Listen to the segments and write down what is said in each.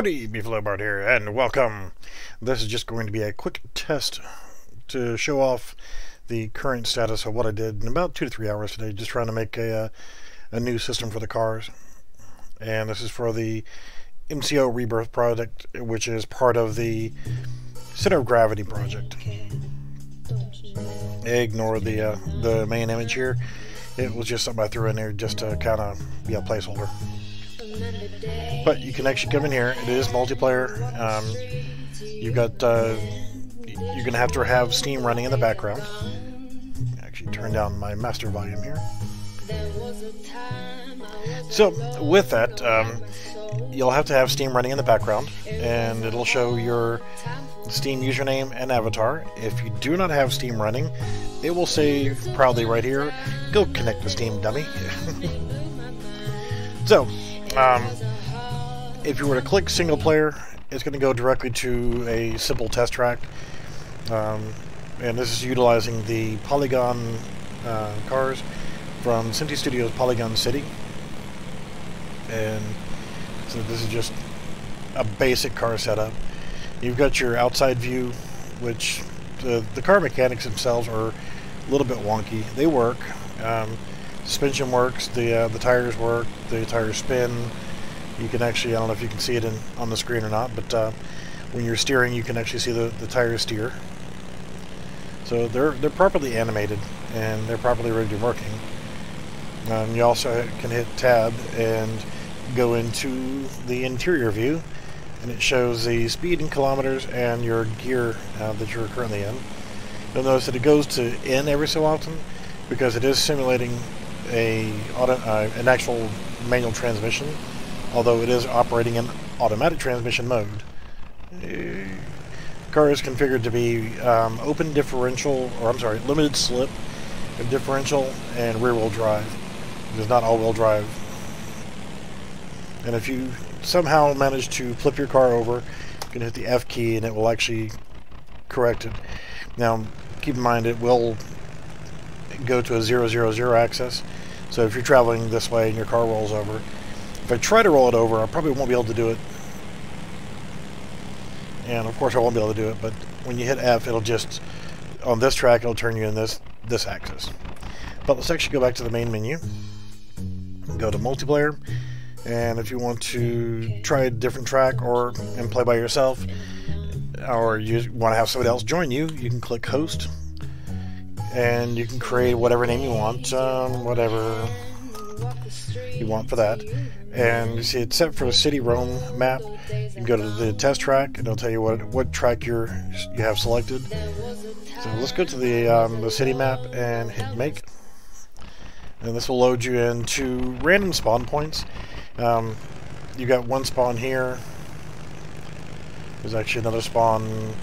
Howdy, Beefalo Bart here, and welcome. This is just going to be a quick test to show off the current status of what I did in about two to three hours today, just trying to make a, uh, a new system for the cars. And this is for the MCO Rebirth project, which is part of the Center of Gravity project. Ignore the, uh, the main image here. It was just something I threw in there just to kind of be a placeholder. But you can actually come in here. It is multiplayer. Um, you've got uh, you're to have to have Steam running in the background. Actually, turn down my master volume here. So with that, um, you'll have to have Steam running in the background, and it'll show your Steam username and avatar. If you do not have Steam running, it will say proudly right here, "Go connect to Steam, dummy." so um, if you were to click single player, it's going to go directly to a simple test track. Um, and this is utilizing the Polygon uh, cars from Synty Studios Polygon City. And so this is just a basic car setup. You've got your outside view, which the, the car mechanics themselves are a little bit wonky. They work. Um, suspension works, the uh, the tires work, the tires spin. You can actually, I don't know if you can see it in, on the screen or not, but uh, when you're steering, you can actually see the, the tires steer. So they're they're properly animated and they're properly rigged and working. Um, you also can hit tab and go into the interior view, and it shows the speed in kilometers and your gear uh, that you're currently in. You'll notice that it goes to N every so often because it is simulating a auto, uh, an actual manual transmission, although it is operating in automatic transmission mode. The car is configured to be um, open differential, or I'm sorry, limited slip differential and rear wheel drive. It is not all wheel drive. And if you somehow manage to flip your car over, you can hit the F key and it will actually correct it. Now, keep in mind it will go to a 000 axis. So if you're traveling this way and your car rolls over, if I try to roll it over, I probably won't be able to do it. And of course I won't be able to do it, but when you hit F, it'll just, on this track, it'll turn you in this, this axis. But let's actually go back to the main menu. Go to multiplayer. And if you want to try a different track or and play by yourself, or you want to have somebody else join you, you can click host and you can create whatever name you want, um, whatever you want for that. And you see it's set for a city roam map. You can go to the test track and it'll tell you what what track you're you have selected. So let's go to the um, the city map and hit make. And this will load you into random spawn points. Um, you got one spawn here. There's actually another spawn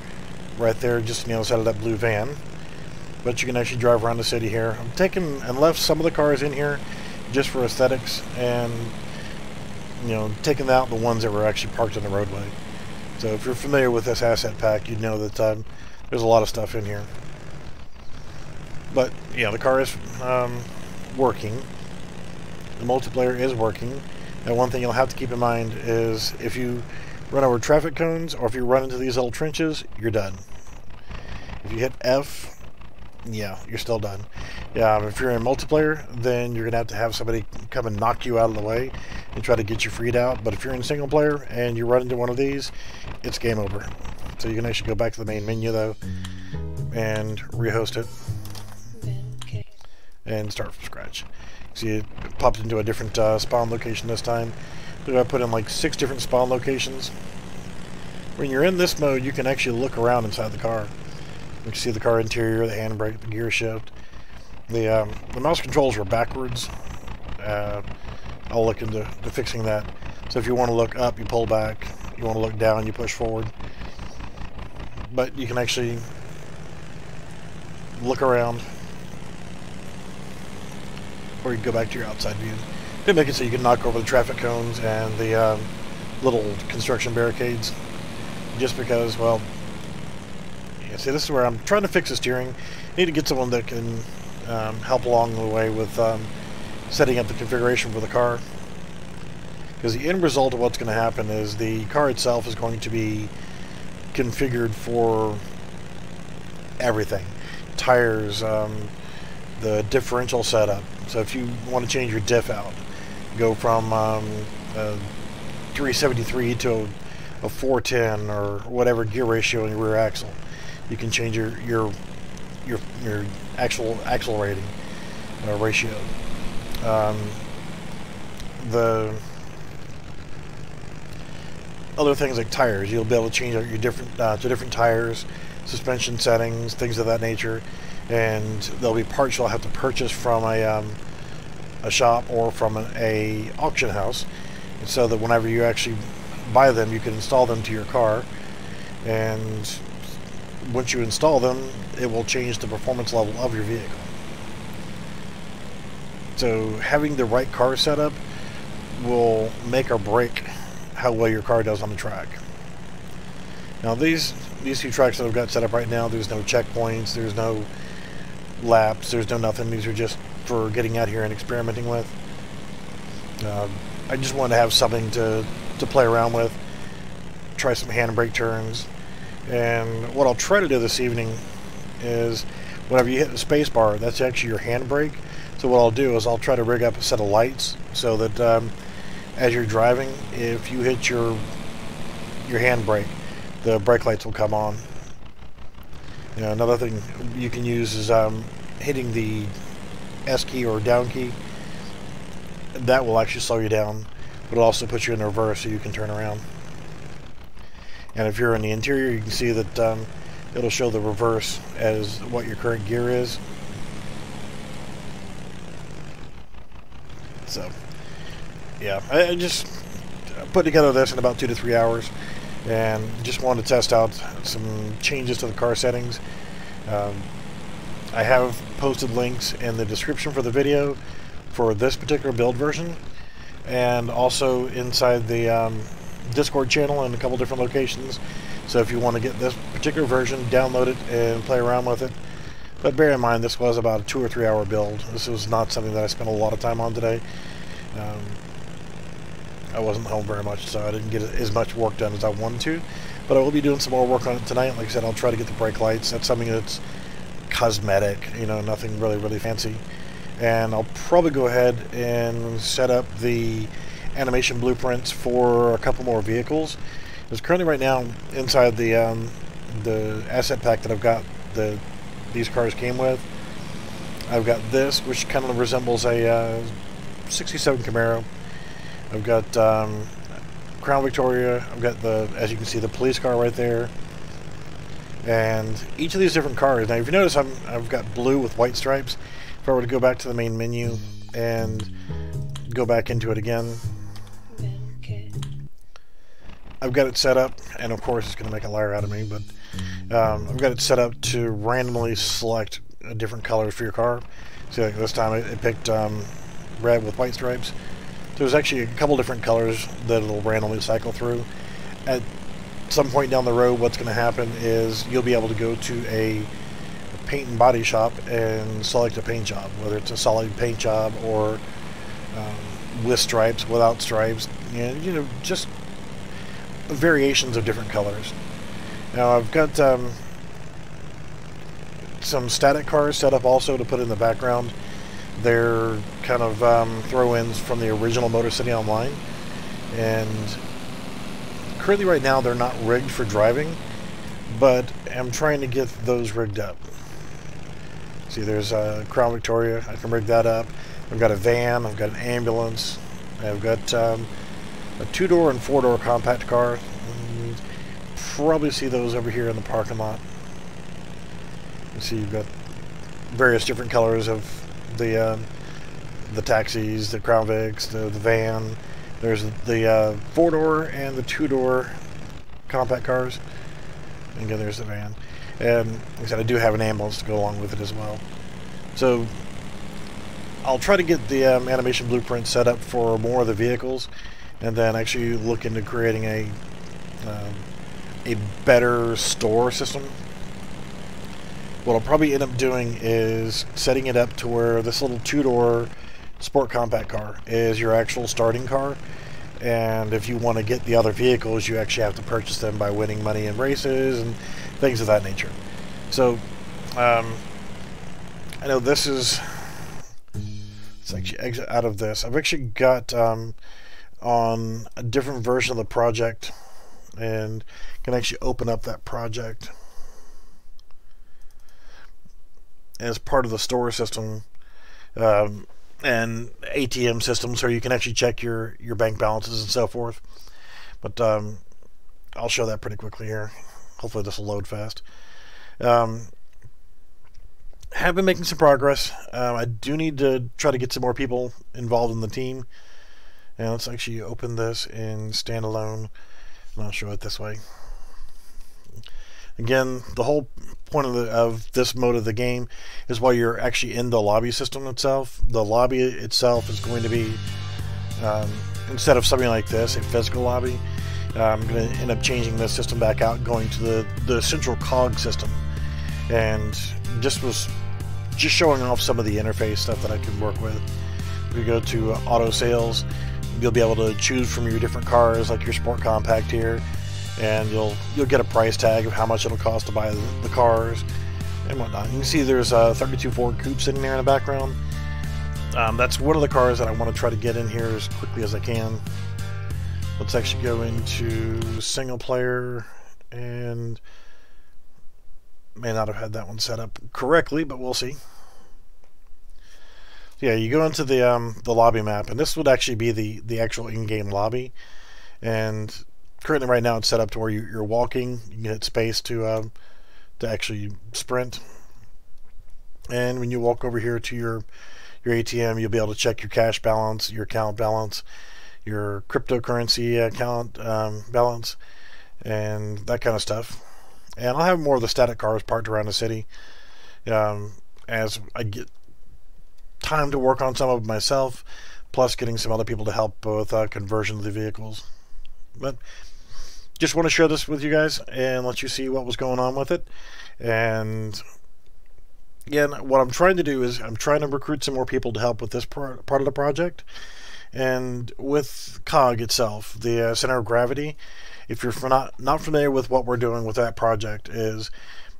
right there, just on the other side of that blue van but you can actually drive around the city here. I'm taking and left some of the cars in here just for aesthetics and you know taking out the ones that were actually parked on the roadway. So if you're familiar with this asset pack, you'd know that um, there's a lot of stuff in here. But yeah, the car is um, working. The multiplayer is working. And one thing you'll have to keep in mind is if you run over traffic cones or if you run into these little trenches, you're done. If you hit F yeah, you're still done. Yeah, if you're in multiplayer, then you're gonna have to have somebody come and knock you out of the way and try to get you freed out. But if you're in single player and you run into one of these, it's game over. So you can actually go back to the main menu though and rehost it and start from scratch. See, it popped into a different uh, spawn location this time. I put in like six different spawn locations. When you're in this mode, you can actually look around inside the car. You can see the car interior, the handbrake, the gear shift. The um, the mouse controls were backwards. Uh, I'll look into fixing that. So if you want to look up, you pull back. You want to look down, you push forward. But you can actually look around, or you can go back to your outside view. They make it so you can knock over the traffic cones and the um, little construction barricades, just because, well, see, this is where I'm trying to fix the steering. I need to get someone that can um, help along the way with um, setting up the configuration for the car. Because the end result of what's going to happen is the car itself is going to be configured for everything. Tires, um, the differential setup. So if you want to change your diff out, go from um, 373 to a 410 or whatever gear ratio in your rear axle, you can change your your your, your actual axle rating uh, ratio. Um, the other things like tires, you'll be able to change your different uh, to different tires, suspension settings, things of that nature, and there'll be parts you'll have to purchase from a um, a shop or from an a auction house, so that whenever you actually buy them, you can install them to your car, and once you install them, it will change the performance level of your vehicle. So having the right car setup will make or break how well your car does on the track. Now these these two tracks that I've got set up right now, there's no checkpoints, there's no laps, there's no nothing. These are just for getting out here and experimenting with. Uh, I just wanted to have something to, to play around with, try some handbrake turns, and what I'll try to do this evening is whenever you hit the space bar, that's actually your handbrake. So what I'll do is I'll try to rig up a set of lights so that um, as you're driving, if you hit your your handbrake, the brake lights will come on. You know, another thing you can use is um, hitting the S key or down key. That will actually slow you down, but it'll also put you in reverse so you can turn around. And if you're in the interior, you can see that um, it'll show the reverse as what your current gear is. So, yeah, I, just put together this in about two to three hours and just wanted to test out some changes to the car settings. Um, I have posted links in the description for the video for this particular build version and also inside the um, Discord channel in a couple different locations. So if you want to get this particular version, download it and play around with it. But bear in mind, this was about a two or three hour build. This was not something that I spent a lot of time on today. Um, I wasn't home very much, so I didn't get as much work done as I wanted to. But I will be doing some more work on it tonight. Like I said, I'll try to get the brake lights. That's something that's cosmetic, you know, nothing really, really fancy. And I'll probably go ahead and set up the animation blueprints for a couple more vehicles. Because currently right now, inside the um, the asset pack that I've got, the these cars came with, I've got this, which kind of resembles a uh, 67 Camaro. I've got um, Crown Victoria. I've got the, as you can see, the police car right there. And each of these different cars. Now, if you notice, I'm, I've got blue with white stripes. If I were to go back to the main menu and go back into it again, I've got it set up, and of course it's going to make a liar out of me, but um, I've got it set up to randomly select different colors for your car. See, like this time it, picked um, red with white stripes. There's actually a couple different colors that it'll randomly cycle through. At some point down the road, what's going to happen is you'll be able to go to a paint and body shop and select a paint job, whether it's a solid paint job or um, with stripes, without stripes, and you know, just variations of different colors. Now I've got um, some static cars set up also to put in the background. They're kind of um, throw-ins from the original Motor City Online. And currently right now they're not rigged for driving, but I'm trying to get those rigged up. See, there's a Crown Victoria. I can rig that up. I've got a van. I've got an ambulance. I've got um, a two-door and four-door compact car. Probably see those over here in the parking lot. You see you've got various different colors of the uh, the taxis, the Crown Vics, the, the van. There's the uh, four-door and the two-door compact cars. And again, there's the van. And like I said, I do have an ambulance to go along with it as well. So I'll try to get the um, animation blueprint set up for more of the vehicles and then actually look into creating a um, a better store system. What I'll probably end up doing is setting it up to where this little two-door sport compact car is your actual starting car and if you want to get the other vehicles, you actually have to purchase them by winning money in races and things of that nature. So, um, I know this is. Let's actually exit out of this. I've actually got um, on a different version of the project and can actually open up that project as part of the store system um, and ATM system so you can actually check your, your bank balances and so forth. But um, I'll show that pretty quickly here. Hopefully this will load fast. Um, have been making some progress. Um, I do need to try to get some more people involved in the team. And let's actually open this in standalone. And I'll show it this way. Again, the whole point of, the, of this mode of the game is while you're actually in the lobby system itself. The lobby itself is going to be, um, instead of something like this, a physical lobby, I'm going to end up changing the system back out, going to the, the central cog system. And just was just showing off some of the interface stuff that I can work with. We go to auto sales, you'll be able to choose from your different cars, like your Sport Compact here, and you'll you'll get a price tag of how much it'll cost to buy the, the cars and whatnot. You can see there's a 32 Ford Coupe sitting there in the background. Um, that's one of the cars that I want to try to get in here as quickly as I can. Let's actually go into single player and may not have had that one set up correctly, but we'll see. Yeah, you go into the um, the lobby map, and this would actually be the the actual in-game lobby. And currently, right now, it's set up to where you, are walking. You can hit space to um, to actually sprint. And when you walk over here to your your ATM, you'll be able to check your cash balance, your account balance, your cryptocurrency account um, balance, and that kind of stuff. And I'll have more of the static cars parked around the city um, as I get time to work on some of myself, plus getting some other people to help with uh, conversion of the vehicles. But just want to share this with you guys and let you see what was going on with it. And again, what I'm trying to do is I'm trying to recruit some more people to help with this part of the project. And with COG itself, the uh, center of gravity, if you're not not familiar with what we're doing with that project, is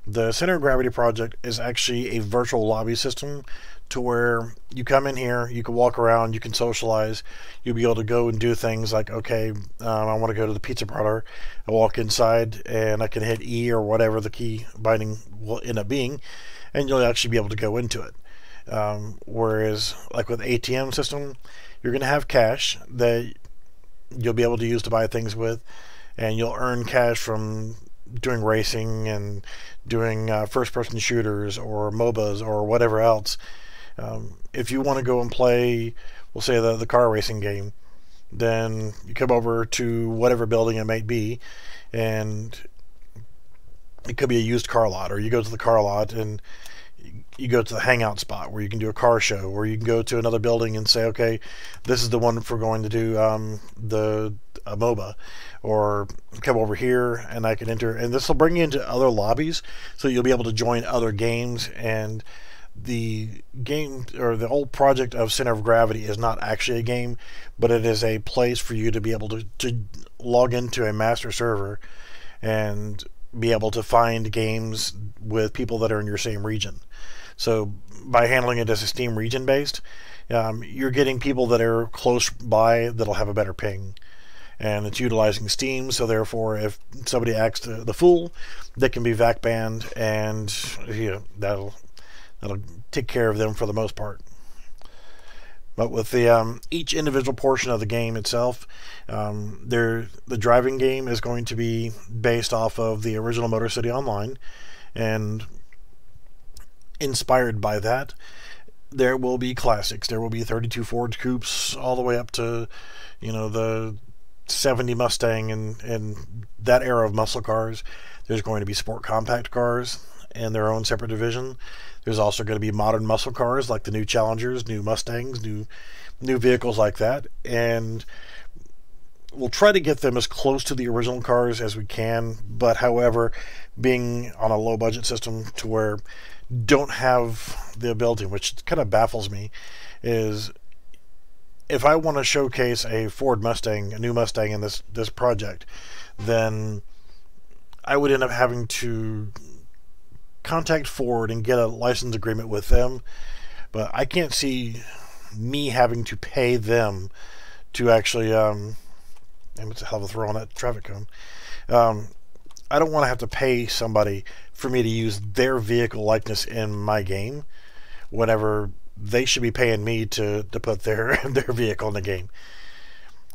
the center of gravity project is actually a virtual lobby system to where you come in here, you can walk around, you can socialize, you'll be able to go and do things like, okay, um, I want to go to the pizza parlor. I walk inside and I can hit E or whatever the key binding will end up being, and you'll actually be able to go into it. Um, whereas, like with ATM system, you're going to have cash that you'll be able to use to buy things with, and you'll earn cash from doing racing and doing uh, first-person shooters or MOBAs or whatever else. Um, if you want to go and play, we'll say the the car racing game, then you come over to whatever building it might be, and it could be a used car lot, or you go to the car lot and you go to the hangout spot where you can do a car show, or you can go to another building and say, okay, this is the one for going to do um, the a MOBA, or come over here and I can enter, and this will bring you into other lobbies, so you'll be able to join other games. And the game or the whole project of Center of Gravity is not actually a game, but it is a place for you to be able to, to log into a master server and be able to find games with people that are in your same region. So by handling it as a Steam region based, um, you're getting people that are close by that'll have a better ping. And it's utilizing Steam, so therefore, if somebody acts the, the fool, they can be VAC banned, and you know, that'll that'll take care of them for the most part. But with the um, each individual portion of the game itself, um, there the driving game is going to be based off of the original Motor City Online, and inspired by that, there will be classics. There will be 32 Ford Coupes all the way up to, you know, the 70 Mustang and, and that era of muscle cars. There's going to be sport compact cars and their own separate division. There's also going to be modern muscle cars like the new Challengers, new Mustangs, new new vehicles like that, and we'll try to get them as close to the original cars as we can. But however, being on a low budget system to where don't have the ability, which kind of baffles me, is if I want to showcase a Ford Mustang, a new Mustang in this this project, then I would end up having to contact Ford and get a license agreement with them. But I can't see me having to pay them to actually um and it's a hell of a throw on that traffic cone. Um, I don't want to have to pay somebody for me to use their vehicle likeness in my game whenever they should be paying me to, to put their their vehicle in the game.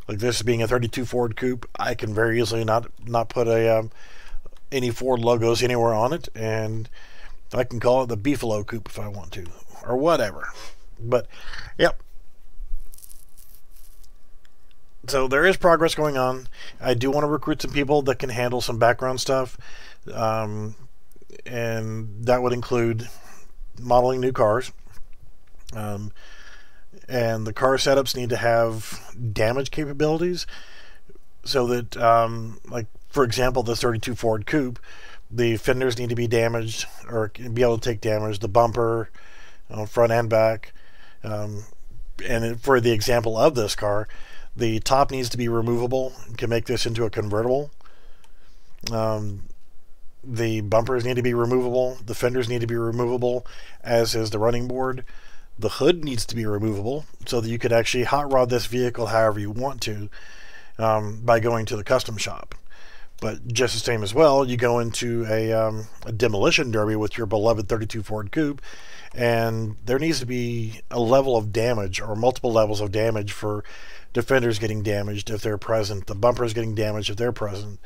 Like this being a 32 Ford Coupe, I can very easily not not put a um, any Ford logos anywhere on it, and I can call it the Beefalo Coupe if I want to, or whatever. But, yep. So there is progress going on. I do want to recruit some people that can handle some background stuff, um, and that would include modeling new cars. Um, and the car setups need to have damage capabilities so that, um, like, for example, the 32 Ford Coupe, the fenders need to be damaged or be able to take damage, the bumper, uh, front and back. Um, and for the example of this car, the top needs to be removable. You can make this into a convertible. Um, the bumpers need to be removable. The fenders need to be removable, as is the running board. The hood needs to be removable so that you could actually hot rod this vehicle however you want to um, by going to the custom shop. But just the same as well, you go into a, um, a demolition derby with your beloved 32 Ford Coupe, and there needs to be a level of damage or multiple levels of damage for defenders getting damaged if they're present, the bumpers getting damaged if they're present,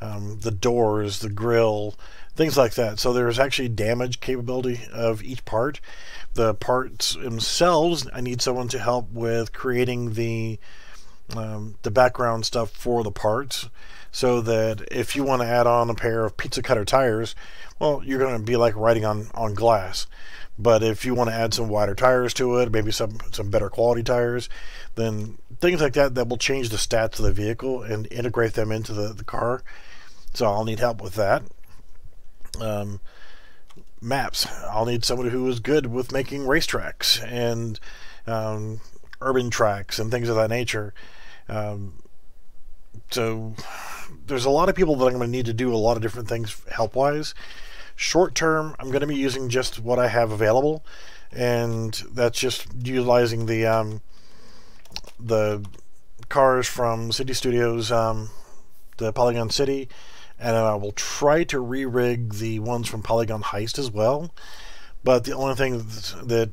um, the doors, the grill, things like that. So there's actually damage capability of each part. The parts themselves, I need someone to help with creating the um, the background stuff for the parts so that if you want to add on a pair of pizza cutter tires, well, you're going to be like riding on, on glass. But if you want to add some wider tires to it, maybe some, some better quality tires, then things like that that will change the stats of the vehicle and integrate them into the, the car. So I'll need help with that. Um, maps. I'll need somebody who is good with making racetracks and um, urban tracks and things of that nature. Um, so there's a lot of people that I'm going to need to do a lot of different things help wise. Short term, I'm going to be using just what I have available, and that's just utilizing the um, the cars from Synty Studios, um, the Polygon City, and I will try to re-rig the ones from Polygon Heist as well. But the only thing that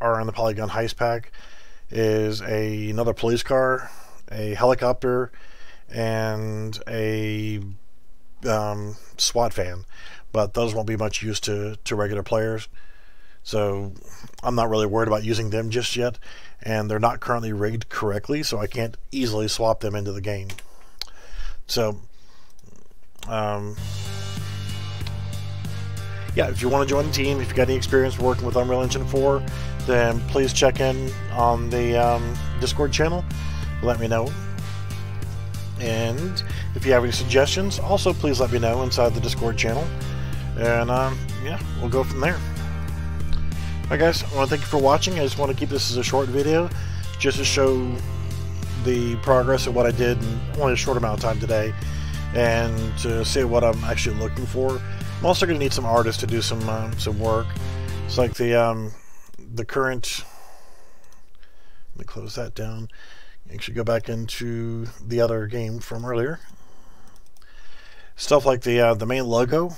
are in the Polygon Heist pack is a another police car, a helicopter, and a um, SWAT van, but those won't be much use to, to regular players. So I'm not really worried about using them just yet, and they're not currently rigged correctly, so I can't easily swap them into the game. So, um, yeah, if you want to join the team, if you've got any experience working with Unreal Engine 4, then please check in on the um, Discord channel. Let me know and if you have any suggestions, also please let me know inside the Discord channel. And um, yeah, we'll go from there. Alright guys, I want to thank you for watching. I just want to keep this as a short video just to show the progress of what I did in only a short amount of time today and to see what I'm actually looking for. I'm also going to need some artists to do some uh, some work. It's like the um, the current. Let me close that down actually go back into the other game from earlier. Stuff like the uh, the main logo.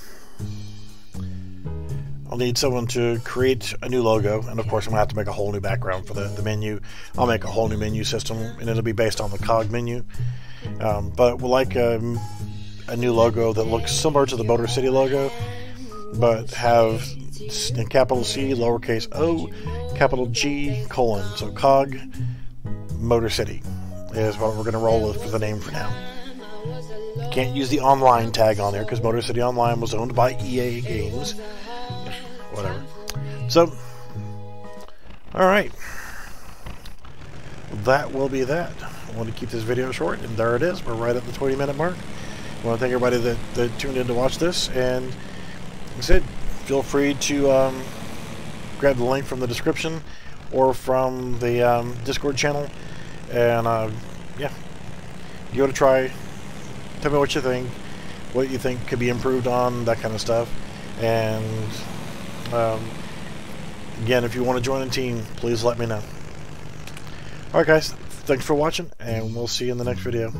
I'll need someone to create a new logo, and of course I'm going to have to make a whole new background for the, the menu. I'll make a whole new menu system, and it'll be based on the cog menu. Um, but we'll like um, a new logo that looks similar to the Motor City logo, but have in capital C, lowercase o, capital G, colon. So cog Motor City is what we're going to roll with for the name for now. Can't use the online tag on there because Motor City Online was owned by EA Games. Whatever. So, alright. That will be that. I want to keep this video short, and there it is. We're right at the 20 minute mark. I want to thank everybody that, that tuned in to watch this, and like I said, feel free to um, grab the link from the description or from the um, Discord channel And uh, yeah, give it a try. Tell me what you think, what you think could be improved on, that kind of stuff. And um, again, if you want to join the team, please let me know. Alright guys, thanks for watching, and we'll see you in the next video.